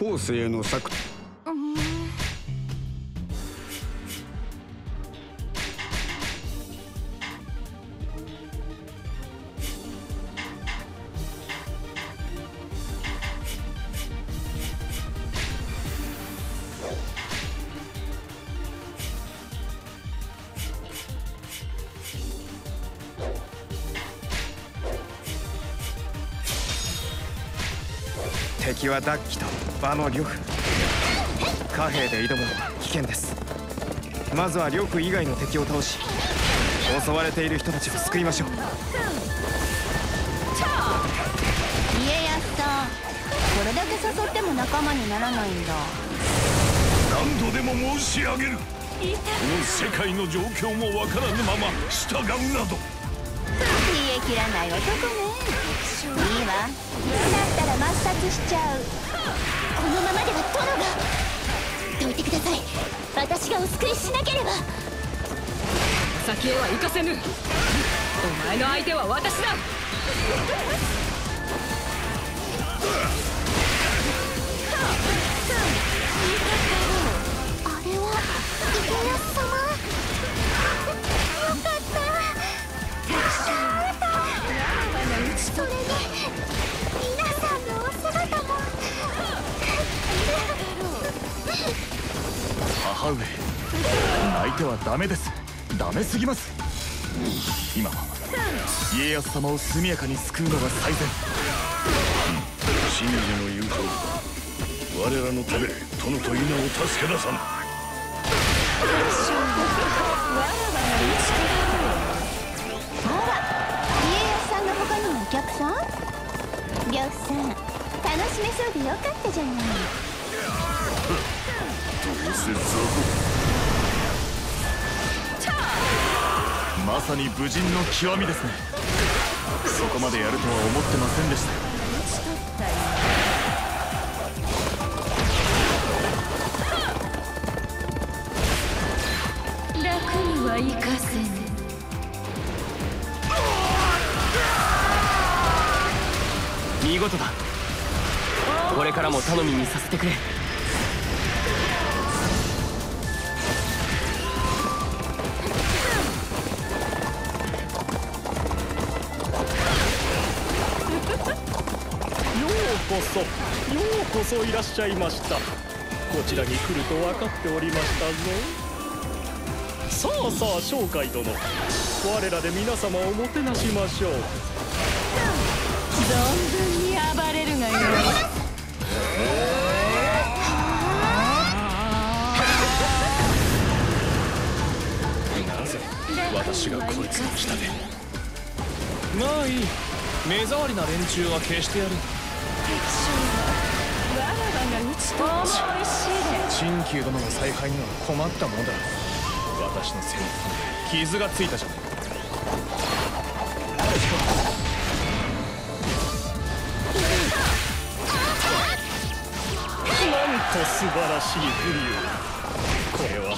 後世の策敵はダッキと場の呂布貨幣で挑むのは危険です。まずは呂布以外の敵を倒し襲われている人たちを救いましょう。家康さんこれだけ誘っても仲間にならないんだ。何度でも申し上げる。この世界の状況もわからぬまま従うなど。冷え切らない男ねわだったら抹殺しちゃう。このままでは殿が。どいてください。私がお救いしなければ。先へは行かせぬ。お前の相手は私だ。泣いてはダメです。ダメすぎます。今は家康様を速やかに救うのが最善。真珠の言う通り我らの手で殿と稲を助け出さぬあら家康さんの他にもお客さん。呂布さん楽しめそうでよかったじゃない。どうせ雑魚まさに武人の極みですね。そこまでやるとは思ってませんでした。楽には行かせぬ。見事だ。これからも頼みにさせてくれそようこそいらっしゃいました。こちらに来ると分かっておりましたぞ。さあさあ商海殿。我らで皆様をもてなしましょう。存分に暴れるがよなぜ私がこいつの下で。まあいい。目障りな連中は消してやる陳旧殿の采配には困ったものだ私の背に傷がついたじゃないかなんと素晴らしいグリオこれは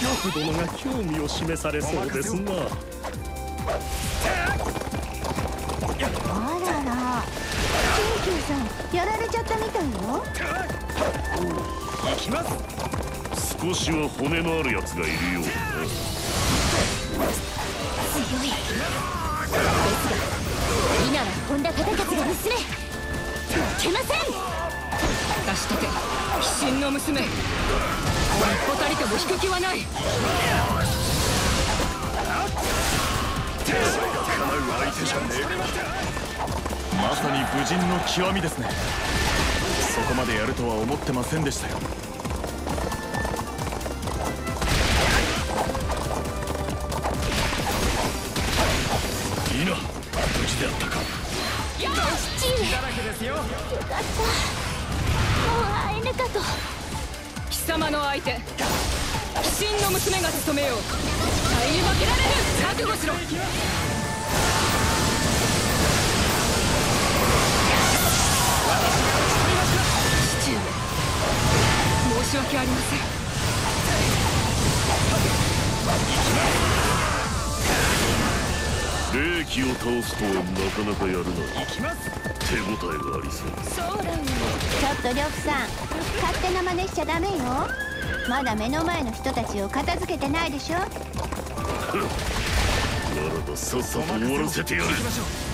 呂布殿が興味を示されそうですなあらら。陳旧さんやられちゃったみたいよ。行きます。少しは骨のあるやつがいるよう強い。ですが稲は本田忠勝が娘。負けません。私とて鬼神の娘。一歩たりとも引く気はない。相手じゃねえまさに武人の極みですね。そこまでやるとは思ってませんでしたよ。いいな無事であったか。父上だらけですよよかった。もう会えぬかと。貴様の相手鬼神の娘が務めよう。絶対に負けられぬ覚悟しろし訳ありません。霊気を倒すとはなかなかやるな行きます手応えがありそう。そうだよ。ちょっと呂布さん。勝手な真似しちゃダメよまだ目の前の人たちを片付けてないでしょ。ならばさっさと終わらせてやる私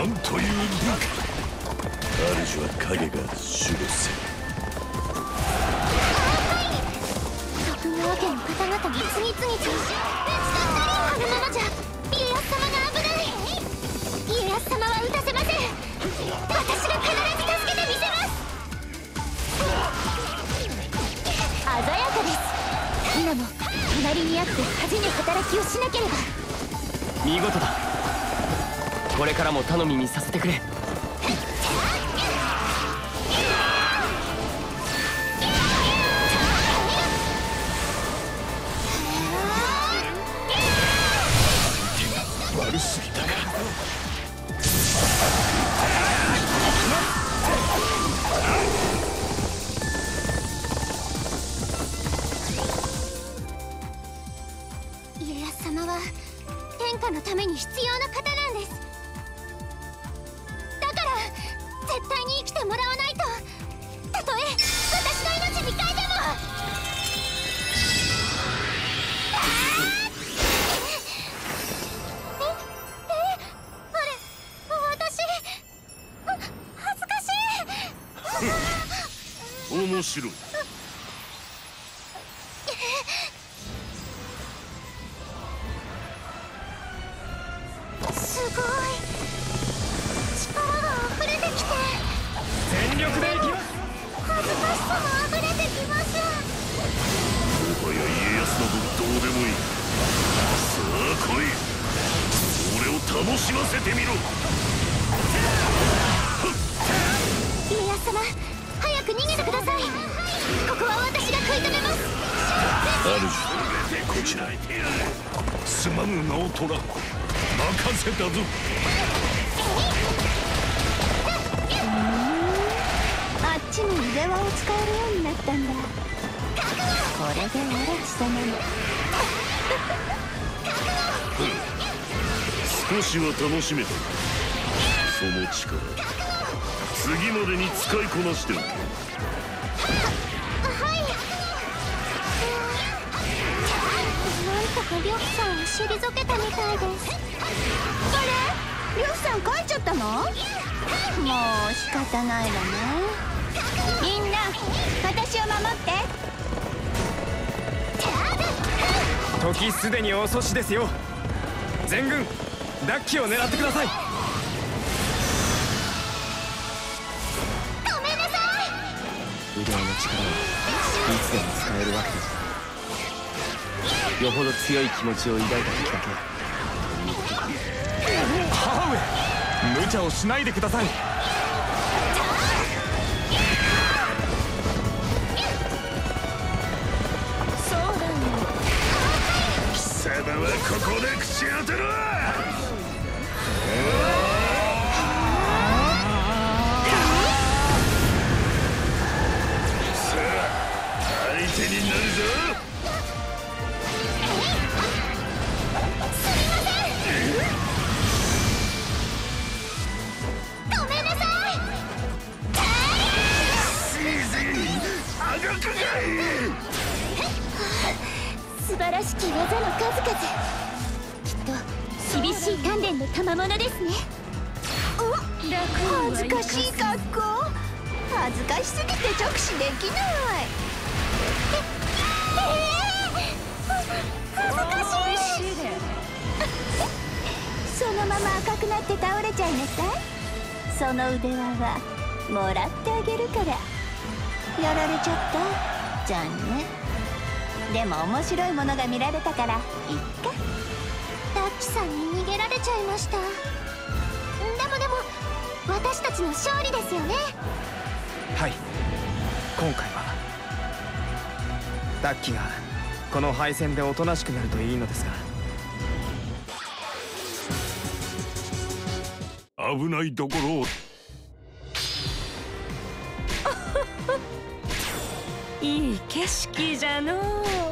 なんという部下主は影が主です。徳川家の方々が次々とこのままじゃ家康様が危ない家康様は撃たせません私が必ず助けてみせます。鮮やかです。今も隣にあって恥に働きをしなければ。見事だこれからも頼みにさせてくれ。悪すぎた家康様は天下のために必要な方なんです。絶対に生きてもらわないと。たとえ私の命に変えても。ええあれ私は恥ずかしい。面白い主こちらへ。すまぬ任せたぞ。あっちに腕輪を使えるようになったんだ。これで少しは楽しめたその力次までに使いこなしておけ。はいとか呂布さんを退けたみたいです。あれ？呂布さん帰っちゃったの？もう仕方ないわね。みんな私を守って。時すでに遅しですよ。全軍ダッキを狙ってください。ごめんなさい。腕輪の力はいつでも使えるわけですよほど強い気持ちを抱いた時だけ。母上無茶をしないでください。そうだよ貴様はここで口当てろ素晴らしき技の数々。きっと厳しい鍛錬の賜物ですね。お恥ずかしい格好。恥ずかしすぎて直視できない。ええ恥ずかしい。そのまま赤くなって倒れちゃいなさい。その腕輪はもらってあげるから。やられちゃった。残念でも面白いものが見られたからいっか。ダッキさんに逃げられちゃいました。でもでも私たちの勝利ですよね。はい。今回はダッキがこの敗戦でおとなしくなるといいのですが。危ないところを いい景色じゃのう。